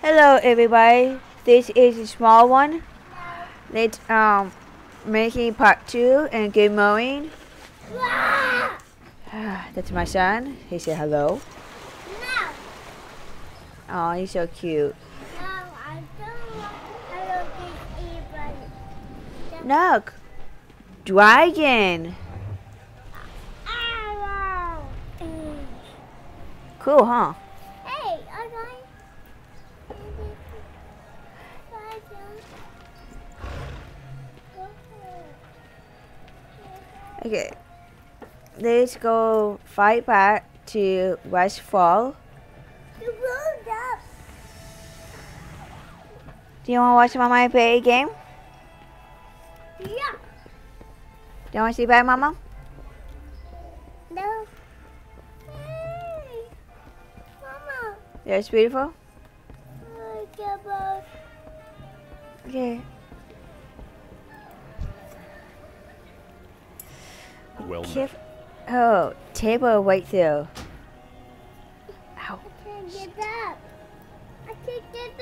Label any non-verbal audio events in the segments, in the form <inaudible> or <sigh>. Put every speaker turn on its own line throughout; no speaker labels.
Hello everybody, this is a small one. Let's um making part two and good morning. <sighs> That's my son. He said hello.
No,
Oh, he's so cute.
no, I don't want Hello Kitty, but
Look, dragon. Cool, huh? Okay, let's go fight back to Westfall.
You rolled up.
Do you want to watch Mama play a game?
Yeah.
Do you want to see back, Mama?
No. Hey, Mama.
That's beautiful. Okay.
Well met.
Oh, table right there. Ow.
I can't get up. I can't get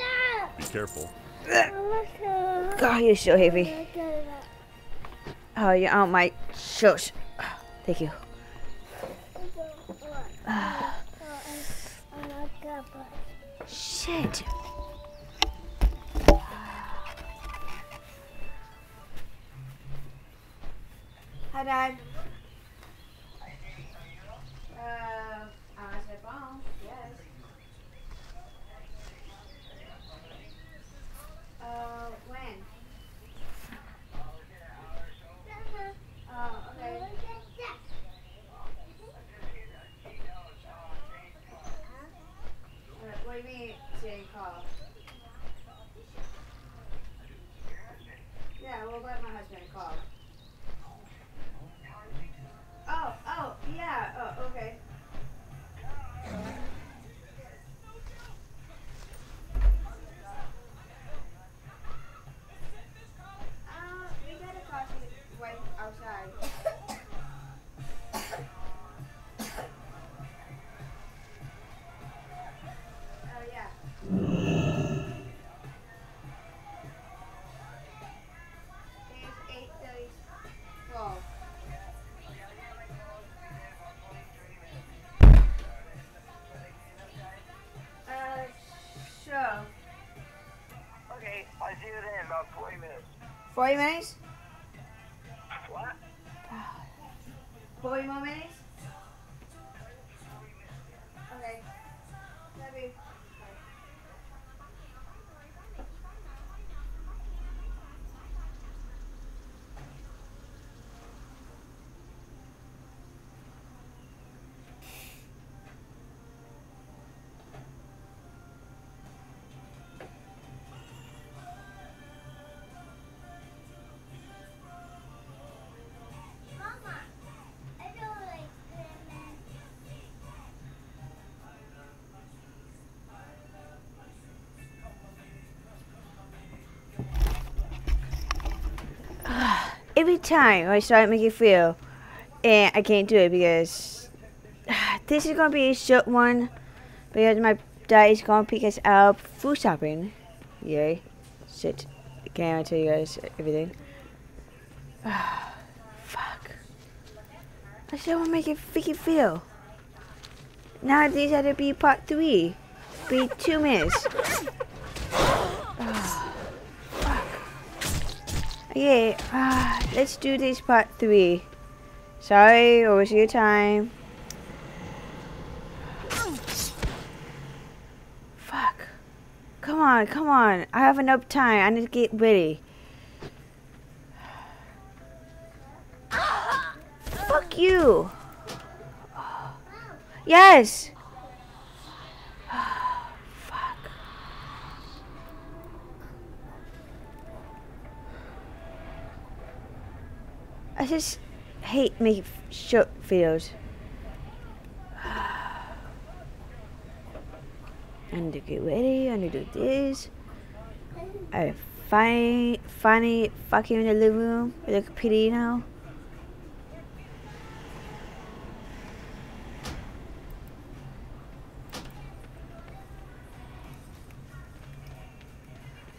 up.
Be careful.
Mama,
God, you're so heavy.
Look at.
Oh, you're on my shoulders. Thank you. Shit. Hi, Dad.
40 minutes? What?
40 more minutes? Every time I start making feel, and I can't do it because <sighs> this is gonna be a short one because my dad is gonna pick us up food shopping. Yay. Shit. Can't tell you guys everything. <sighs> Fuck. I still wanna make it freaking feel. Now these had to be part three. Be two minutes. <laughs> <sighs> Ah. Okay, uh, let's do this part three. Sorry, it was your time. Fuck. Come on, come on. I have enough time. I need to get ready. Fuck you. Yes. I just hate making short videos. <sighs> I need to get ready. I need to do this. I finally, finally fucking in the living room. I look pretty now.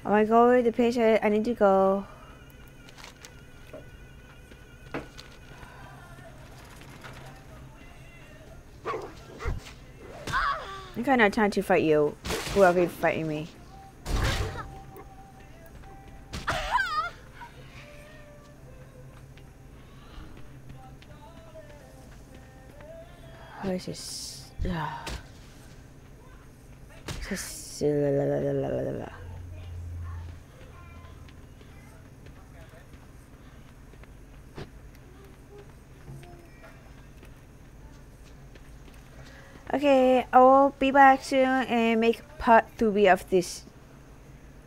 I want to go to the place I need to go. I got no time to fight you, whoever is fighting me. Oh, what is ah. this? Ugh. Just la la Okay, I will be back soon and make part three of this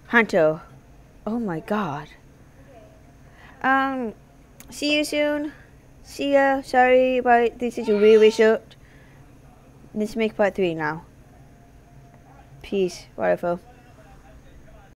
Hunter. Oh my god. Um, see you soon. See ya. Sorry about this is really short. Let's make part three now. Peace. Wonderful.